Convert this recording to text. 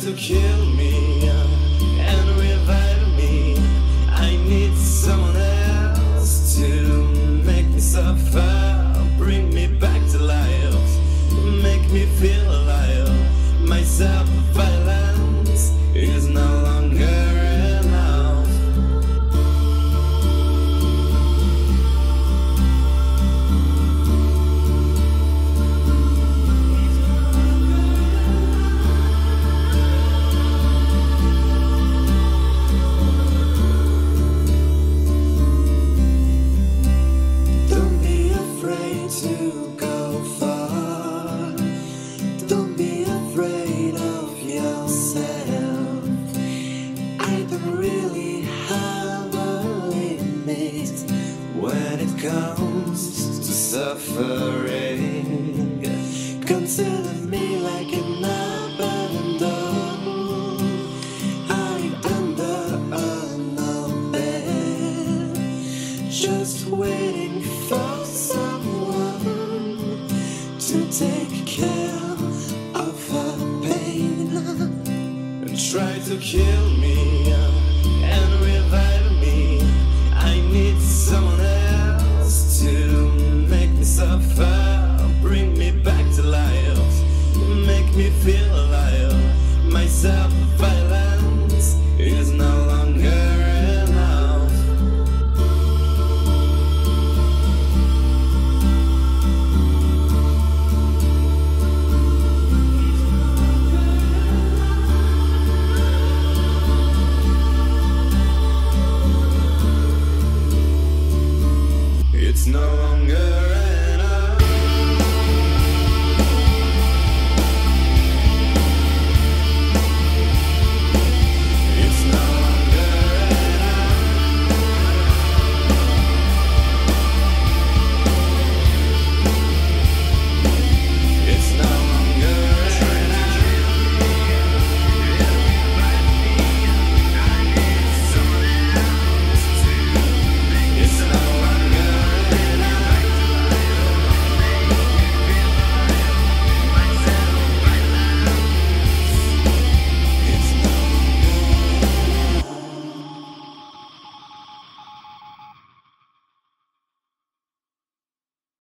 to kill me. Comes to suffering, consider me like an abandoned. I'm under an bed, just waiting for someone to take care of her pain and try to kill It's no longer